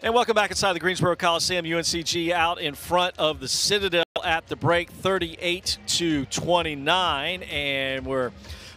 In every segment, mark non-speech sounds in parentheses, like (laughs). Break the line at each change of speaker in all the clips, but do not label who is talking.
And welcome back inside the Greensboro Coliseum. UNCG out in front of the Citadel at the break, 38 to 29. And we're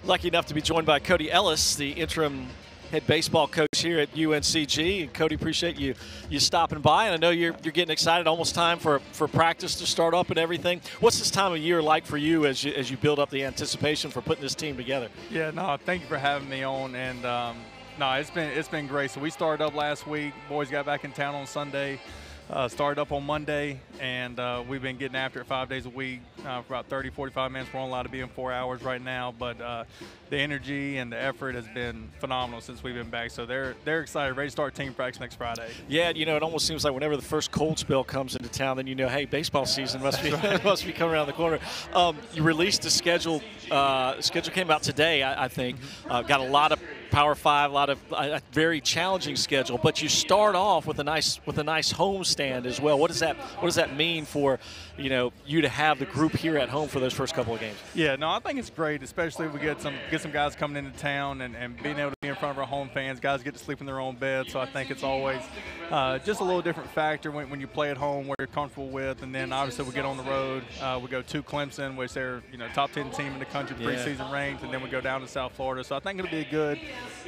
lucky enough to be joined by Cody Ellis, the interim head baseball coach here at UNCG. And Cody, appreciate you you stopping by. And I know you're you're getting excited. Almost time for for practice to start up and everything. What's this time of year like for you as you as you build up the anticipation for putting this team together?
Yeah, no, thank you for having me on. And um, no, it's been it's been great. So we started up last week. Boys got back in town on Sunday. Uh, started up on Monday, and uh, we've been getting after it five days a week uh, for about 30, 45 minutes. We're only allowed to be in four hours right now, but uh, the energy and the effort has been phenomenal since we've been back. So they're they're excited, ready to start team practice next Friday.
Yeah, you know, it almost seems like whenever the first cold spell comes into town, then you know, hey, baseball season must be (laughs) must be coming around the corner. Um, you released the schedule. Uh, the schedule came out today, I, I think. Uh, got a lot of Power Five, a lot of a very challenging schedule. But you start off with a nice with a nice home stand as well. What does that What does that mean for you know you to have the group here at home for those first couple of games?
Yeah, no, I think it's great, especially if we get some get some guys coming into town and, and being able to in front of our home fans. Guys get to sleep in their own bed, so I think it's always uh, just a little different factor when, when you play at home where you're comfortable with, and then obviously we get on the road. Uh, we go to Clemson, which they're you know top 10 team in the country
Yeah.
preseason ranked, and then we go down to South Florida. So I think it'll be good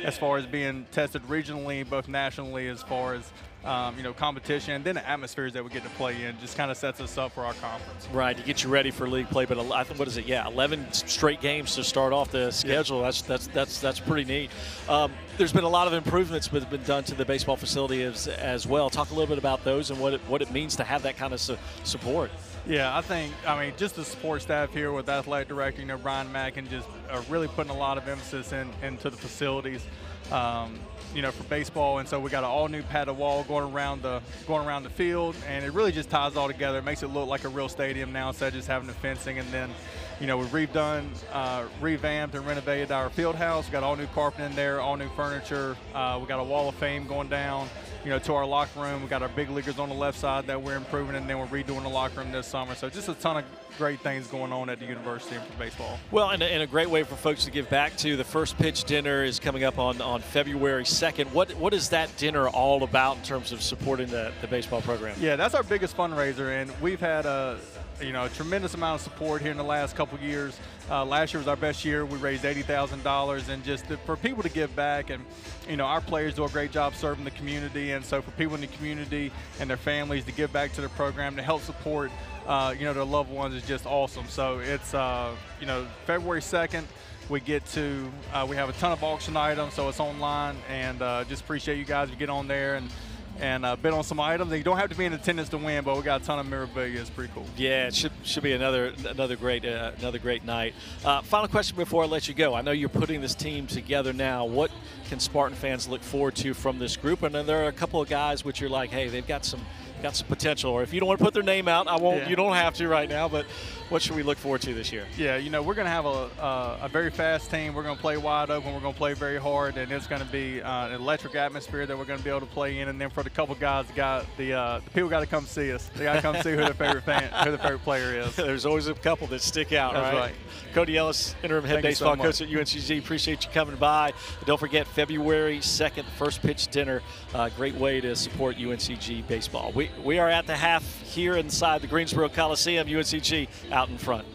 as far as being tested regionally, both nationally, as far as um, you know competition, and then the atmospheres that we get to play in just kind of sets us up for our conference.
Right, to get you ready for league play. But a- I think what is it? Yeah, 11 straight games to start off the schedule. That's that's that's that's pretty neat. Um, there's been a lot of improvements that have been done to the baseball facility as, as well. Talk a little bit about those and what it, what it means to have that kind of su- support.
Yeah, I think, I mean, just the support staff here with athletic director, you know, Brian Mackin, just uh, really putting a lot of emphasis in, into the facilities, um, you know, for baseball. And so we got an all new padded wall going around the going around the field, and it really just ties all together. It makes it look like a real stadium now instead of just having the fencing. And then, you know, we've redone, uh, revamped, and renovated our field house. We got all new carpet in there, all new furniture. Uh, we got a wall of fame going down you know, to our locker room. We got our big leaguers on the left side that we're improving, and then we're redoing the locker room this summer. So just a ton of great things going on at the university and for baseball.
Well, and a, and a great way for folks to give back to the first pitch dinner is coming up on, on February 2nd. What what is that dinner all about in terms of supporting the, the baseball program?
Yeah, that's our biggest fundraiser, and we've had a you know a tremendous amount of support here in the last couple years. Uh, last year was our best year. We raised eighty thousand dollars, and just to, for people to give back, and you know our players do a great job serving the community, and so for people in the community and their families to give back to the program to help support. Uh, you know their loved ones is just awesome. So it's uh, you know February second we get to uh, we have a ton of auction items so it's online and uh, just appreciate you guys to get on there and and uh, bid on some items and you don't have to be in attendance to win but we got a ton of memorabilia it's pretty cool
Yeah, it should should be another another great uh, another great night. Uh, final question before I let you go. I know you're putting this team together now. What can Spartan fans look forward to from this group? And then there are a couple of guys which you're like, hey, they've got some got some potential. Or if you don't want to put their name out, I won't.
Yeah.
You don't have to right now. But what should we look forward to this year?
yeah you know we're going to have a, uh, a very fast team we're going to play wide open we're going to play very hard and it's going to be uh, an electric atmosphere that we're going to be able to play in and then for the couple guys got the uh, the people got to come see us they got to come see who their favorite fan who their favorite player is (laughs)
There's always a couple that stick out,
That's
right?
right.
Cody Ellis, interim head
Thank you so
baseball coach at UNCG. Appreciate you coming by. And don't forget February 2nd, first pitch dinner. Uh, great way to support UNCG baseball. We we are at the half here inside the Greensboro Coliseum. UNCG out in front.